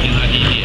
Геннадий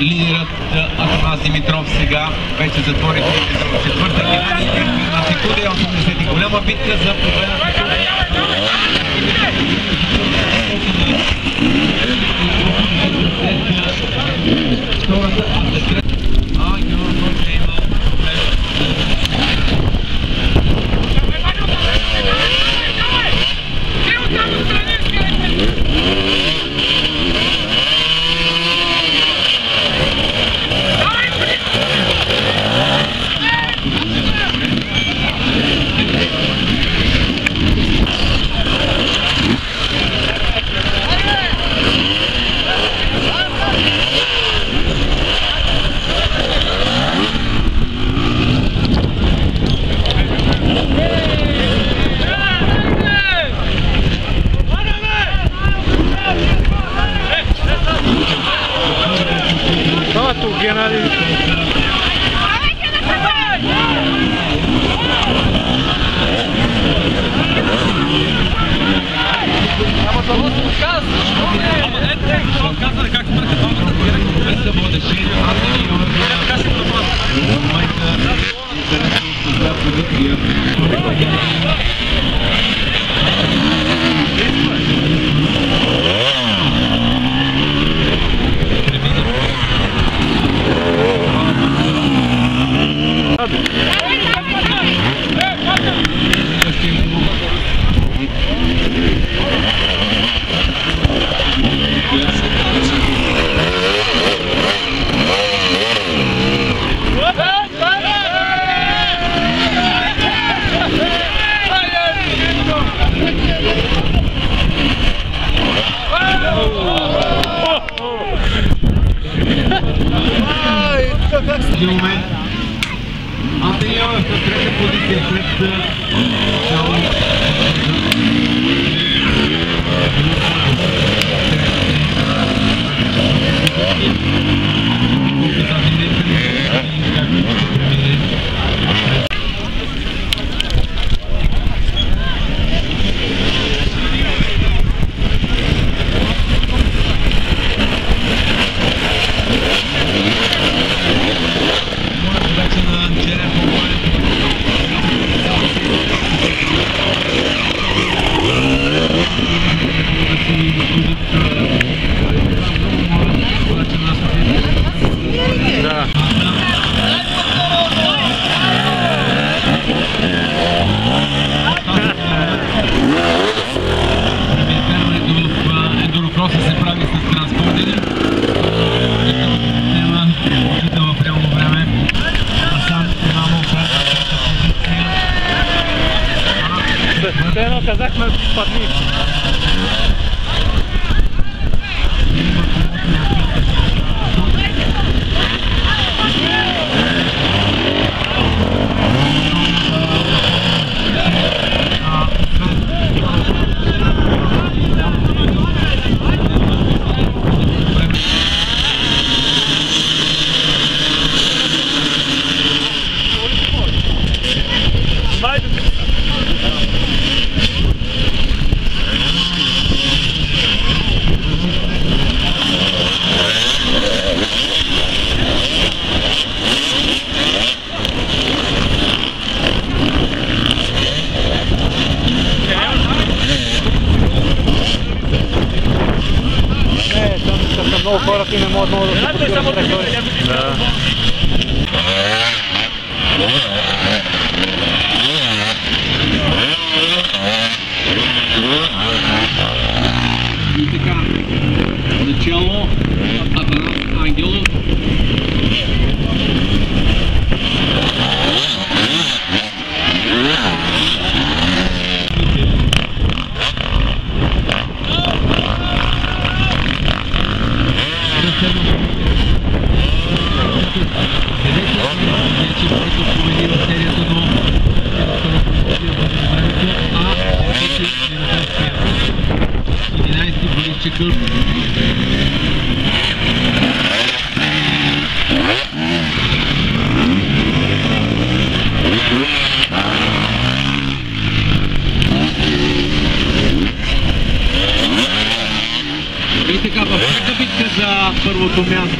Лидерът Атанас Димитров сега вече затвори трите в четвърта гимназия на секунда е 80 голяма битка за победата. Втората един момент. Йорга в трета позиция след jak masz wpadlić. много хората и не могат много да се подбират Да. И така, начало Атанас Ангелов. И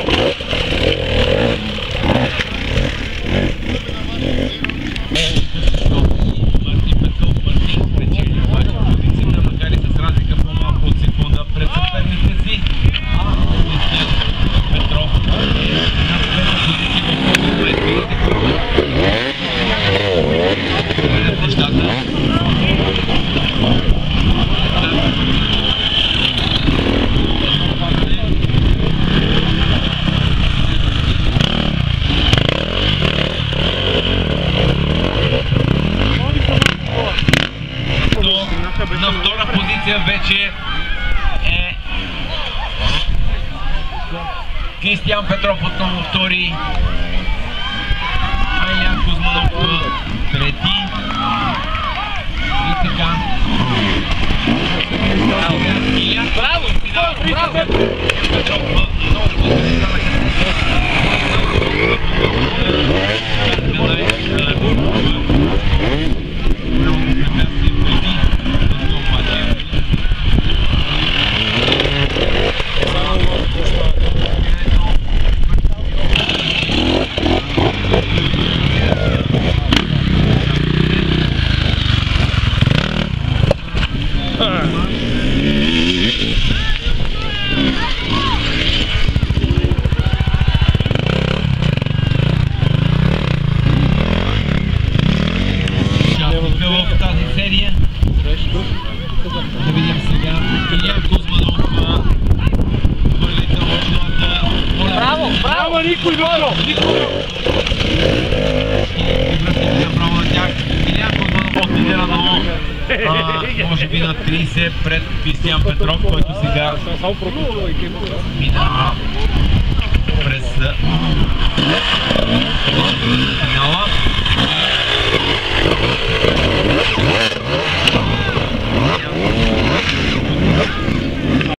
Петров отново втори. Аян Кузманов трети. И така. Илян, браво! Браво! Браво! няма никой, Варо! Никой! може би на 30 пред Кристиян Петров, който сега минава през финала.